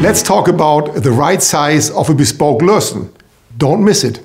Let's talk about the right size of a bespoke lesson. Don't miss it.